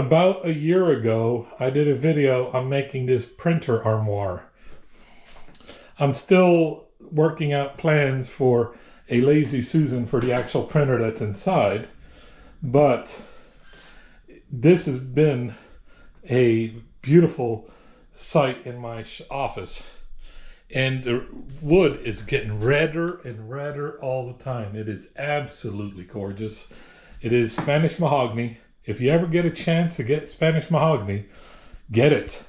about a year ago, I did a video on making this printer armoire. I'm still working out plans for a Lazy Susan for the actual printer that's inside, but this has been a beautiful sight in my office. And the wood is getting redder and redder all the time. It is absolutely gorgeous. It is Spanish mahogany. If you ever get a chance to get Spanish mahogany, get it.